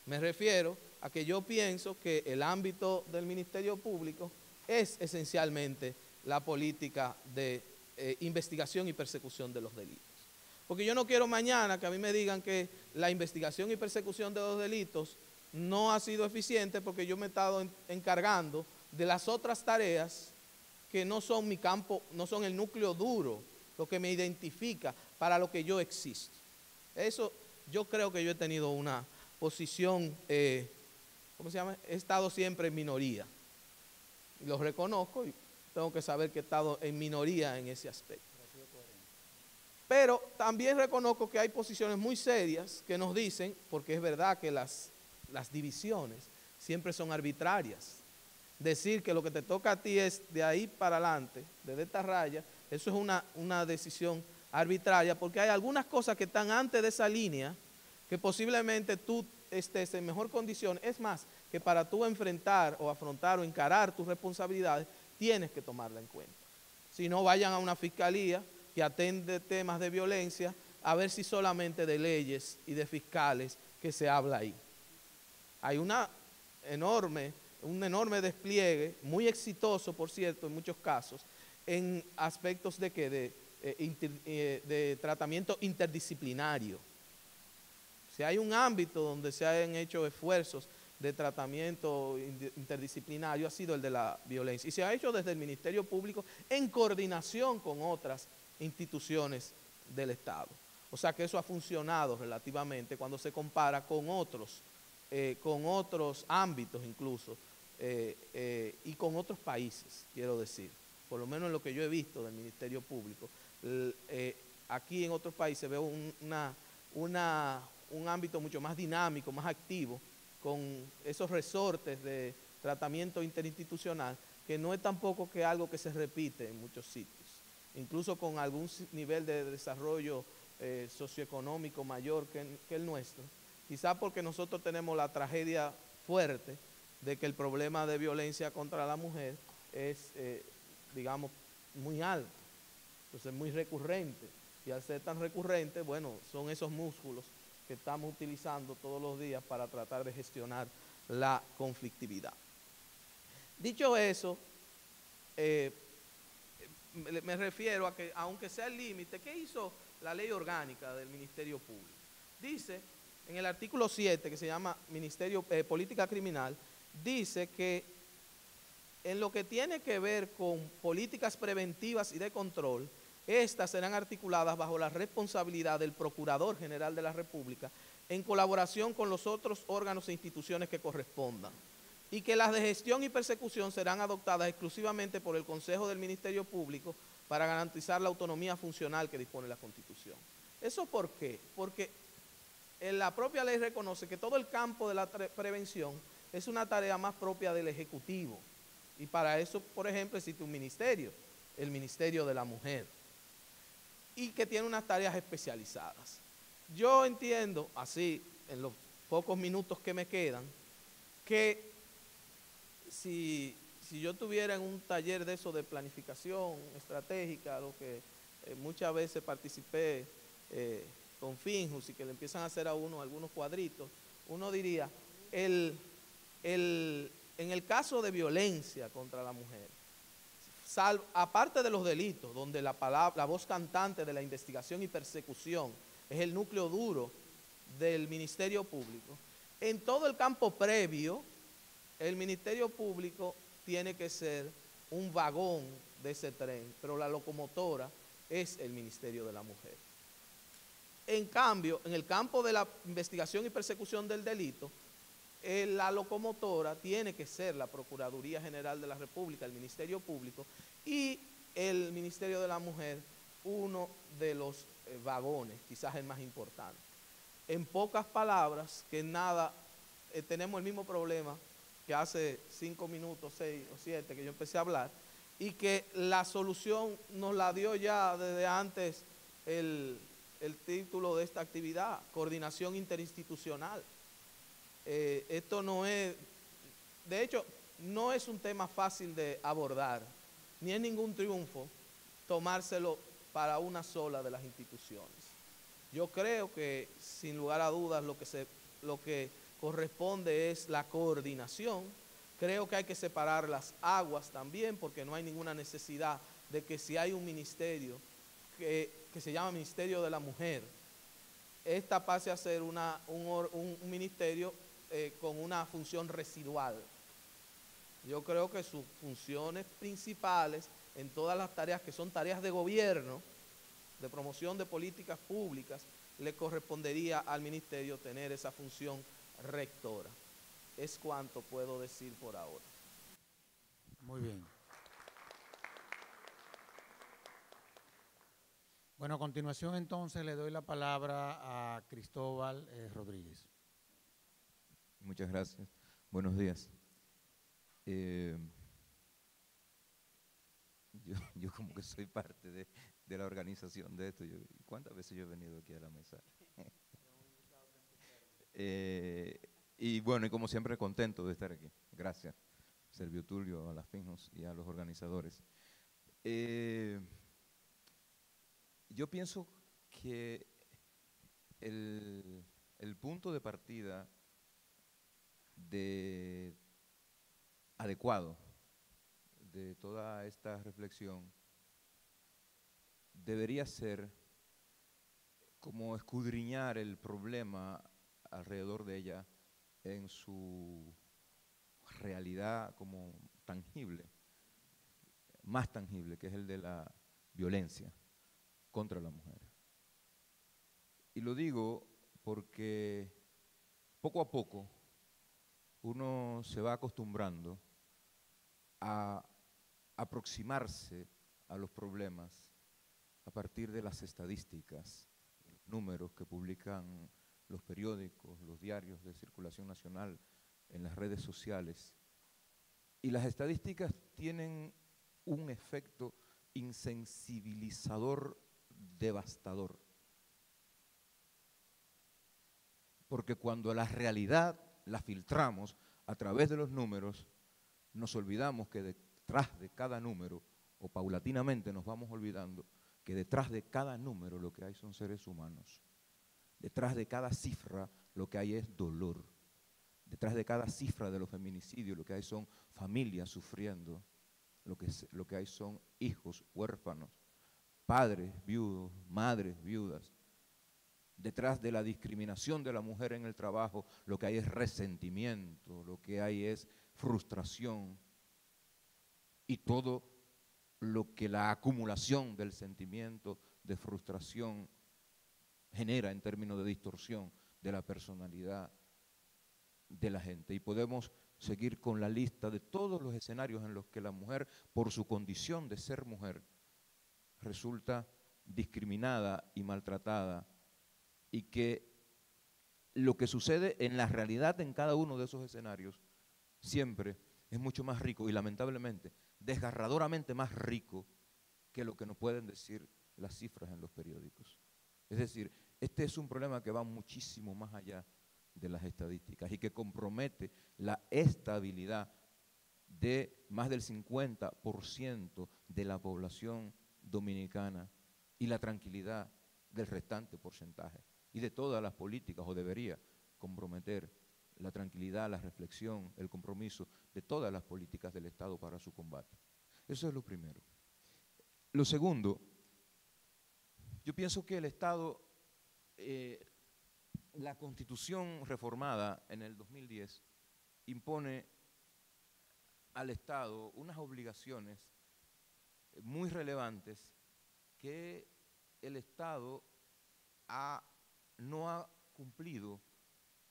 Me refiero a que yo pienso que el ámbito del Ministerio Público es esencialmente la política de eh, investigación y persecución de los delitos. Porque yo no quiero mañana que a mí me digan que la investigación y persecución de los delitos no ha sido eficiente porque yo me he estado encargando de las otras tareas que no son mi campo, no son el núcleo duro, lo que me identifica para lo que yo existo. Eso yo creo que yo he tenido una posición, eh, ¿cómo se llama? He estado siempre en minoría. Lo reconozco y tengo que saber que he estado en minoría en ese aspecto. Pero también reconozco que hay posiciones muy serias que nos dicen, porque es verdad que las, las divisiones siempre son arbitrarias. Decir que lo que te toca a ti es de ahí para adelante, desde esta raya, eso es una, una decisión arbitraria, porque hay algunas cosas que están antes de esa línea que posiblemente tú estés en mejor condición. Es más, que para tú enfrentar o afrontar o encarar tus responsabilidades, tienes que tomarla en cuenta. Si no, vayan a una fiscalía que atende temas de violencia, a ver si solamente de leyes y de fiscales que se habla ahí. Hay una enorme, un enorme despliegue, muy exitoso, por cierto, en muchos casos, en aspectos de que de, eh, eh, de tratamiento interdisciplinario. Si hay un ámbito donde se han hecho esfuerzos de tratamiento interdisciplinario, ha sido el de la violencia. Y se ha hecho desde el Ministerio Público en coordinación con otras instituciones del Estado. O sea que eso ha funcionado relativamente cuando se compara con otros, eh, con otros ámbitos incluso, eh, eh, y con otros países, quiero decir, por lo menos en lo que yo he visto del Ministerio Público. aquí en otros países veo una, un ámbito mucho más dinámico, más activo, con esos resortes de tratamiento interinstitucional, que no es tampoco que algo que se repite en muchos sitios incluso con algún nivel de desarrollo eh, socioeconómico mayor que, el nuestro, quizá porque nosotros tenemos la tragedia fuerte de que el problema de violencia contra la mujer es, eh, digamos, muy alto, entonces muy recurrente. Y al ser tan recurrente, bueno, son esos músculos que estamos utilizando todos los días para tratar de gestionar la conflictividad. Dicho eso, eh, me refiero a que, aunque sea el límite, ¿qué hizo la ley orgánica del Ministerio Público? Dice, en el artículo 7, que se llama Ministerio eh, Política Criminal, dice que en lo que tiene que ver con políticas preventivas y de control, estas serán articuladas bajo la responsabilidad del Procurador General de la República en colaboración con los otros órganos e instituciones que correspondan y que las de gestión y persecución serán adoptadas exclusivamente por el Consejo del Ministerio Público para garantizar la autonomía funcional que dispone la Constitución. ¿Eso por qué? Porque en la propia ley reconoce que todo el campo de la prevención es una tarea más propia del Ejecutivo. Y para eso, por ejemplo, existe un ministerio, el Ministerio de la Mujer, y que tiene unas tareas especializadas. Yo entiendo, así, en los pocos minutos que me quedan, que si, yo tuviera en un taller de eso de planificación estratégica, lo que eh, muchas veces participé eh, con Finjus y que le empiezan a hacer a uno algunos cuadritos, uno diría, el, en el caso de violencia contra la mujer, aparte de los delitos, donde la, palabra, la voz cantante de la investigación y persecución es el núcleo duro del Ministerio Público, en todo el campo previo, el Ministerio Público tiene que ser un vagón de ese tren, pero la locomotora es el Ministerio de la Mujer. En cambio, en el campo de la investigación y persecución del delito, eh, la locomotora tiene que ser la Procuraduría General de la República, el Ministerio Público, y el Ministerio de la Mujer, uno de los eh, vagones, quizás el más importante. En pocas palabras, que nada, eh, tenemos el mismo problema que hace cinco minutos, seis o siete que yo empecé a hablar, y que la solución nos la dio ya desde antes el, título de esta actividad, coordinación interinstitucional. Eh, esto no es, de hecho, no es un tema fácil de abordar, ni es ningún triunfo tomárselo para una sola de las instituciones. Yo creo que, sin lugar a dudas, lo que, se, lo que corresponde es la coordinación. Creo que hay que separar las aguas también porque no hay ninguna necesidad de que si hay un ministerio que, se llama Ministerio de la Mujer, esta pase a ser una, un, ministerio eh, con una función residual. Yo creo que sus funciones principales en todas las tareas que son tareas de gobierno, de promoción de políticas públicas, le correspondería al ministerio tener esa función rectora. Es cuanto puedo decir por ahora. Muy bien. Bueno, a continuación entonces le doy la palabra a Cristóbal eh, Rodríguez. Muchas gracias. Buenos días. Eh, yo, como que soy parte de, la organización de esto. ¿Cuántas veces yo he venido aquí a la mesa? Eh, y bueno, y como siempre contento de estar aquí. Gracias, Servio Tulio, a las FINOS y a los organizadores. Eh, yo pienso que el, el punto de partida de adecuado de toda esta reflexión debería ser como escudriñar el problema alrededor de ella en su realidad como tangible, más tangible, que es el de la violencia contra la mujer. Y lo digo porque poco a poco uno se va acostumbrando a aproximarse a los problemas a partir de las estadísticas, los números que publican los periódicos, los diarios de circulación nacional, en las redes sociales. Y las estadísticas tienen un efecto insensibilizador devastador. Porque cuando la realidad la filtramos a través de los números, nos olvidamos que detrás de cada número, o paulatinamente nos vamos olvidando, que detrás de cada número lo que hay son seres humanos. Detrás de cada cifra lo que hay es dolor. Detrás de cada cifra de los feminicidios lo que hay son familias sufriendo. Lo que, lo que hay son hijos huérfanos, padres viudos, madres viudas. Detrás de la discriminación de la mujer en el trabajo lo que hay es resentimiento, lo que hay es frustración y todo lo que la acumulación del sentimiento de frustración genera en términos de distorsión de la personalidad de la gente. Y podemos seguir con la lista de todos los escenarios en los que la mujer, por su condición de ser mujer, resulta discriminada y maltratada y que lo que sucede en la realidad en cada uno de esos escenarios siempre es mucho más rico y lamentablemente desgarradoramente más rico que lo que nos pueden decir las cifras en los periódicos. Es decir, este es un problema que va muchísimo más allá de las estadísticas y que compromete la estabilidad de más del 50% de la población dominicana y la tranquilidad del restante porcentaje y de todas las políticas, o debería comprometer la tranquilidad, la reflexión, el compromiso de todas las políticas del Estado para su combate. Eso es lo primero. Lo segundo, yo pienso que el Estado, eh, la constitución reformada en el 2010 impone al Estado unas obligaciones muy relevantes que el Estado no ha cumplido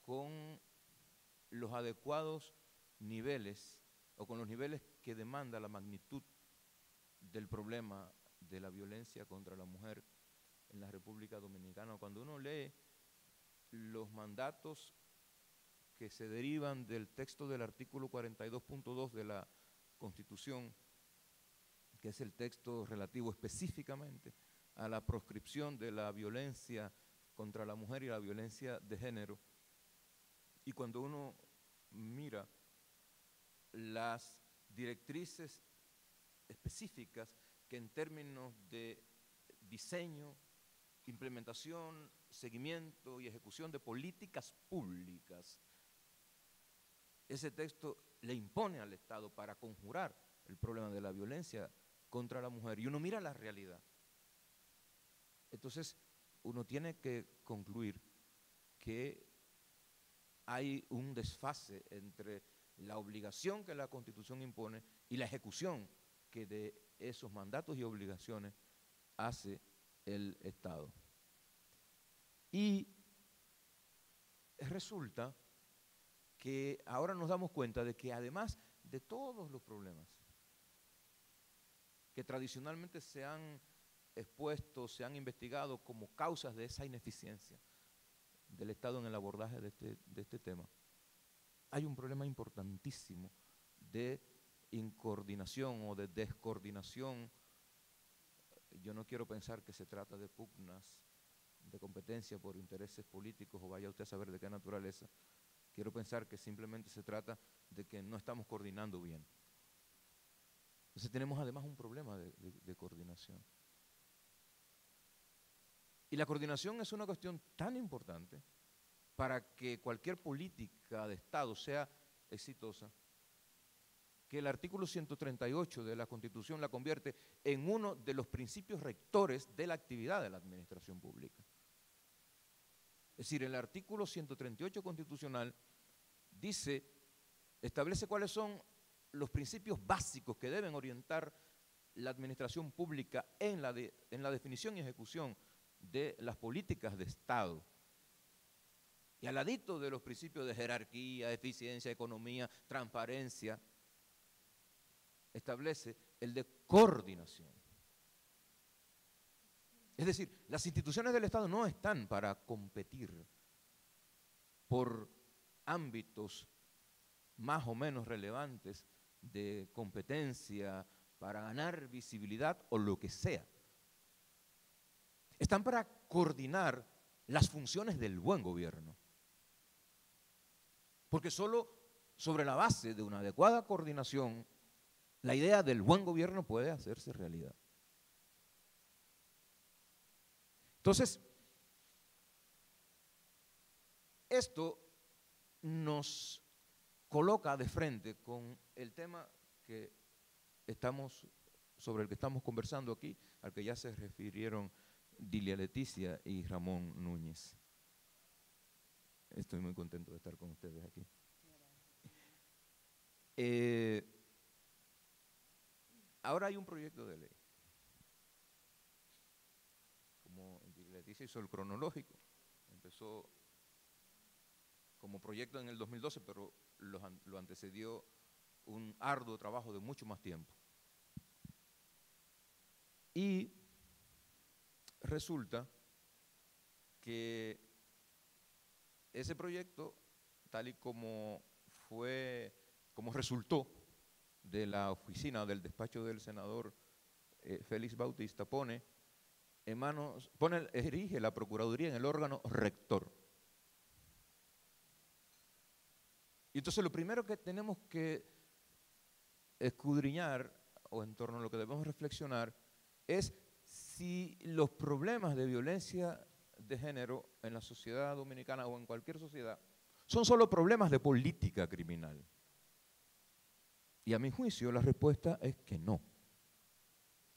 con los adecuados niveles o con los niveles que demanda la magnitud del problema de la violencia contra la mujer en la República Dominicana. Cuando uno lee los mandatos que se derivan del texto del artículo 42.2 de la Constitución, que es el texto relativo específicamente a la proscripción de la violencia contra la mujer y la violencia de género, y cuando uno mira las directrices específicas que en términos de diseño, implementación, seguimiento y ejecución de políticas públicas, ese texto le impone al Estado para conjurar el problema de la violencia contra la mujer. Y uno mira la realidad Entonces, uno tiene que concluir que hay un desfase entre la obligación que la Constitución impone y la ejecución que de esos mandatos y obligaciones hace el Estado. Y resulta que ahora nos damos cuenta de que además de todos los problemas que tradicionalmente se han expuesto, se han investigado como causas de esa ineficiencia del Estado en el abordaje de este, de este tema, hay un problema importantísimo de incoordinación o de descoordinación. Yo no quiero pensar que se trata de pugnas de competencia por intereses políticos o vaya usted a saber de qué naturaleza. Quiero pensar que simplemente se trata de que no estamos coordinando bien. Entonces tenemos además un problema de coordinación. Y la coordinación es una cuestión tan importante para que cualquier política de Estado sea exitosa, que el artículo 138 de la Constitución la convierte en uno de los principios rectores de la actividad de la administración pública. Es decir, el artículo 138 constitucional dice, establece cuáles son los principios básicos que deben orientar la administración pública en la, en la definición y ejecución de las políticas de Estado y al ladito de los principios de jerarquía, eficiencia, economía, transparencia, establece el de coordinación. Es decir, las instituciones del Estado no están para competir por ámbitos más o menos relevantes de competencia, para ganar visibilidad o lo que sea. Están para coordinar las funciones del buen gobierno. Porque solo sobre la base de una adecuada coordinación, la idea del buen gobierno puede hacerse realidad. Entonces, esto nos coloca de frente con el tema que estamos, sobre el que estamos conversando aquí, al que ya se refirieron Dilia Leticia y Ramón Núñez. Estoy muy contento de estar con ustedes aquí. Eh, ahora hay un proyecto de ley. Como Leticia hizo el cronológico, empezó como proyecto en el 2012, pero lo antecedió un arduo trabajo de mucho más tiempo. Y resulta que ese proyecto, tal y como fue, como resultó de la oficina del despacho del senador eh, Félix Bautista, pone en manos, pone, erige la Procuraduría en el órgano rector. Y entonces lo primero que tenemos que escudriñar, o en torno a lo que debemos reflexionar, es si los problemas de violencia de género en la sociedad dominicana o en cualquier sociedad son solo problemas de política criminal. Y a mi juicio la respuesta es que no.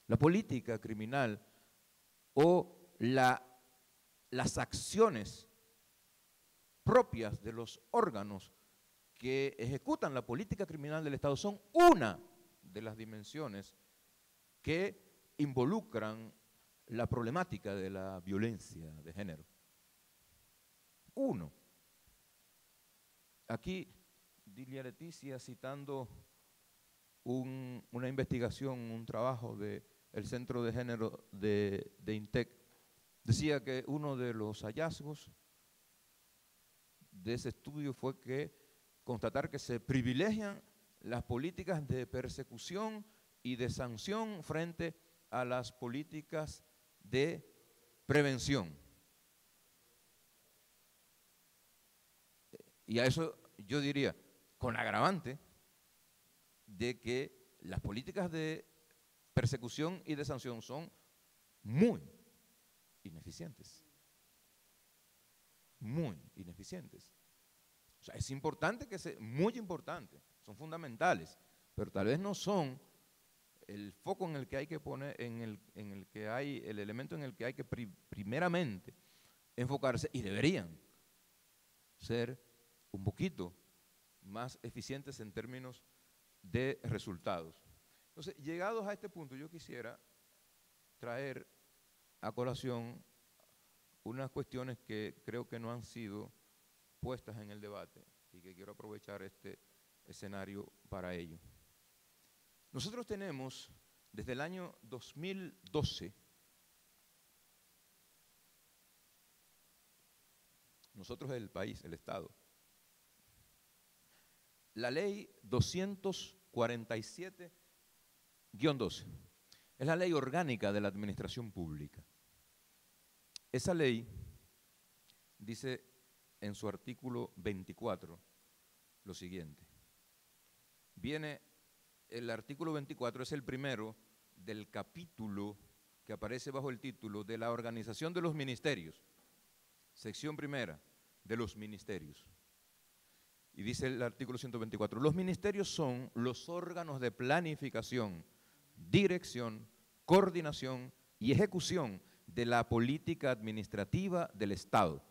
La política criminal o la, las acciones propias de los órganos que ejecutan la política criminal del Estado son una de las dimensiones que involucran la problemática de la violencia de género. Uno. Aquí Dilia Leticia citando una investigación, un trabajo del Centro de Género de, de INTEC, decía que uno de los hallazgos de ese estudio fue que constatar que se privilegian las políticas de persecución y de sanción frente a las políticas de prevención. Y a eso yo diría, con agravante de que las políticas de persecución y de sanción son muy ineficientes. Muy ineficientes. O sea, es importante que se, muy importante, son fundamentales, pero tal vez no son el foco en el que hay que poner, en el, en el que hay, el elemento en el que hay que primeramente enfocarse, y deberían ser un poquito más eficientes en términos de resultados. Entonces, llegados a este punto, yo quisiera traer a colación unas cuestiones que creo que no han sido puestas en el debate y que quiero aprovechar este escenario para ello. Nosotros tenemos desde el año 2012 nosotros el país, el Estado, la ley 247-12 es la ley orgánica de la administración pública. Esa ley dice en su artículo 24 lo siguiente. Viene, el artículo 24 es el primero del capítulo que aparece bajo el título de la organización de los ministerios, sección primera de los ministerios. Y dice el artículo 124, los ministerios son los órganos de planificación, dirección, coordinación y ejecución de la política administrativa del Estado,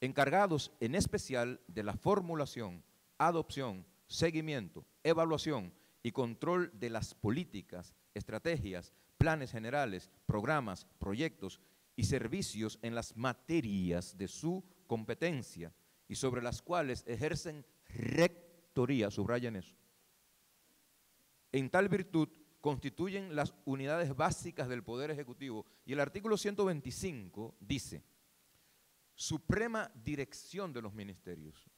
encargados en especial de la formulación, adopción, seguimiento, evaluación y control de las políticas, estrategias, planes generales, programas, proyectos y servicios en las materias de su competencia y sobre las cuales ejercen rectoría, subrayan eso. En tal virtud constituyen las unidades básicas del Poder Ejecutivo y el artículo 125 dice, suprema dirección de los ministerios.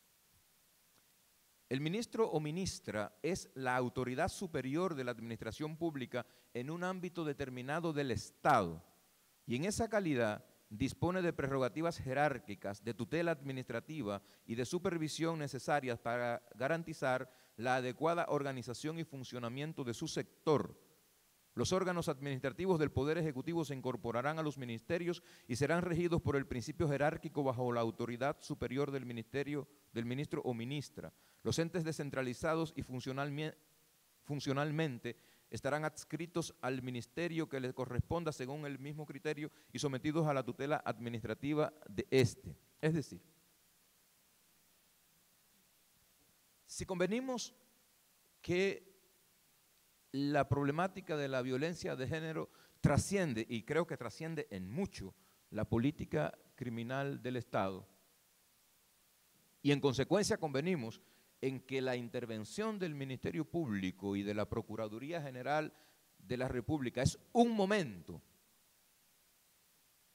El ministro o ministra es la autoridad superior de la administración pública en un ámbito determinado del Estado y en esa calidad dispone de prerrogativas jerárquicas, de tutela administrativa y de supervisión necesarias para garantizar la adecuada organización y funcionamiento de su sector. Los órganos administrativos del Poder Ejecutivo se incorporarán a los ministerios y serán regidos por el principio jerárquico bajo la autoridad superior del ministerio, del ministro o ministra. Los entes descentralizados y funcionalmente estarán adscritos al ministerio que les corresponda según el mismo criterio y sometidos a la tutela administrativa de éste. Es decir, si convenimos que la problemática de la violencia de género trasciende, y creo que trasciende en mucho, la política criminal del Estado, y en consecuencia convenimos en que la intervención del Ministerio Público y de la Procuraduría General de la República es un momento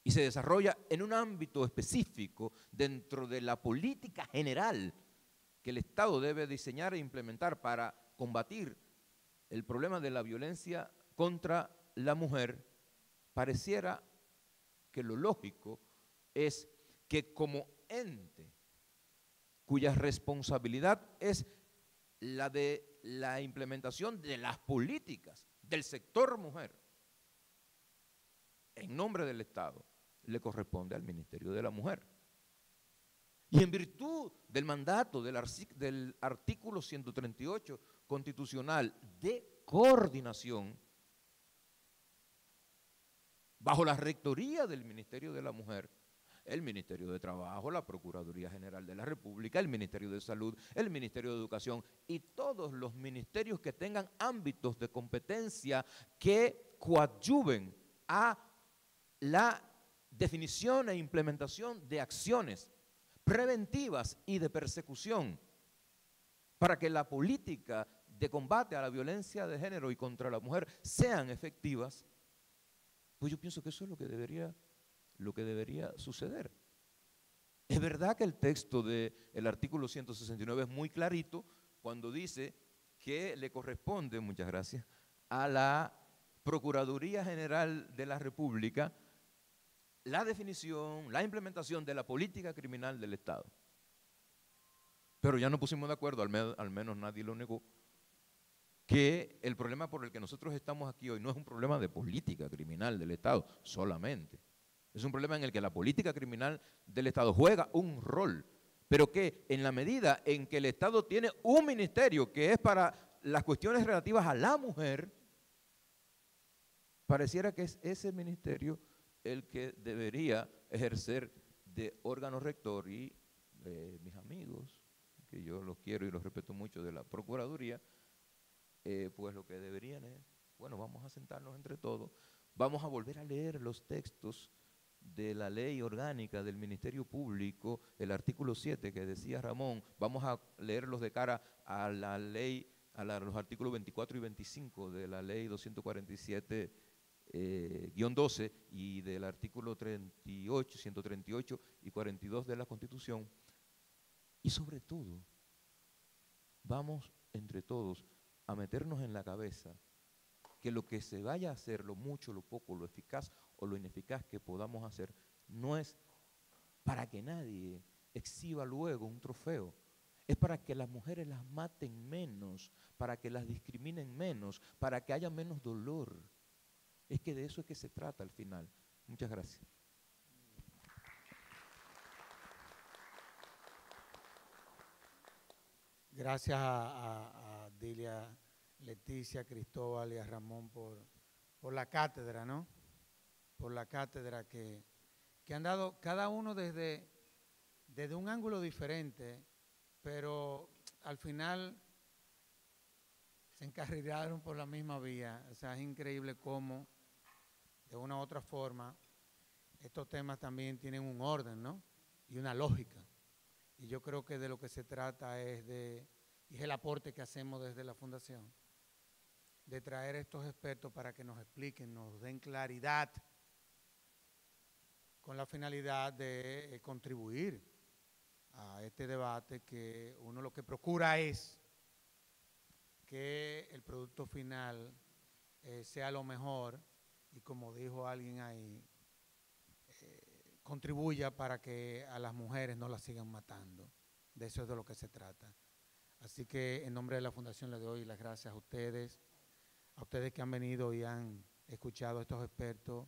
y se desarrolla en un ámbito específico dentro de la política general que el Estado debe diseñar e implementar para combatir el problema de la violencia contra la mujer, pareciera que lo lógico es que como ente cuya responsabilidad es la de la implementación de las políticas del sector mujer, en nombre del Estado, le corresponde al Ministerio de la Mujer. Y en virtud del mandato del, artículo 138 constitucional de coordinación, bajo la rectoría del Ministerio de la Mujer, el Ministerio de Trabajo, la Procuraduría General de la República, el Ministerio de Salud, el Ministerio de Educación y todos los ministerios que tengan ámbitos de competencia que coadyuven a la definición e implementación de acciones preventivas y de persecución para que la política de combate a la violencia de género y contra la mujer sean efectivas, pues yo pienso que eso es lo que debería lo que debería suceder. Es verdad que el texto del artículo 169 es muy clarito cuando dice que le corresponde, muchas gracias, a la Procuraduría General de la República la definición, la implementación de la política criminal del Estado. Pero ya no pusimos de acuerdo, al, al menos nadie lo negó, que el problema por el que nosotros estamos aquí hoy no es un problema de política criminal del Estado solamente. Es un problema en el que la política criminal del Estado juega un rol, pero que en la medida en que el Estado tiene un ministerio que es para las cuestiones relativas a la mujer, Pareciera que es ese ministerio el que debería ejercer de órgano rector y eh, mis amigos, que yo los quiero y los respeto mucho de la Procuraduría, eh, pues lo que deberían es, bueno, vamos a sentarnos entre todos, vamos a volver a leer los textos de la ley orgánica del Ministerio Público, el artículo 7 que decía Ramón, vamos a leerlos de cara a la ley, a los artículos 24 y 25 de la ley 247 guion 12 y del artículo 38, 138 y 42 de la Constitución. Y sobre todo, vamos entre todos a meternos en la cabeza que lo que se vaya a hacer, lo mucho, lo poco, lo eficaz o lo ineficaz que podamos hacer, no es para que nadie exhiba luego un trofeo, es para que las mujeres las maten menos, para que las discriminen menos, para que haya menos dolor. Es que de eso es que se trata al final. Muchas gracias. Gracias a, Dilia, Leticia, Cristóbal y a Ramón por, por la cátedra, ¿no? Por la cátedra que, que han dado cada uno desde, desde un ángulo diferente, pero al final se encarrilaron por la misma vía. O sea, es increíble cómo, de una u otra forma, estos temas también tienen un orden, ¿no? Y una lógica. Y yo creo que de lo que se trata es de, y es el aporte que hacemos desde la Fundación, de traer estos expertos para que nos expliquen, nos den claridad con la finalidad de eh, contribuir a este debate que uno lo que procura es que el producto final eh, sea lo mejor. Y como dijo alguien ahí, contribuya para que a las mujeres no las sigan matando. De eso es de lo que se trata. Así que en nombre de la Fundación le doy las gracias a ustedes, a ustedes que han venido y han escuchado a estos expertos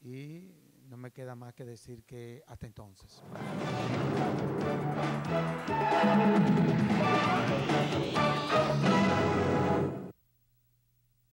y no me queda más que decir que hasta entonces.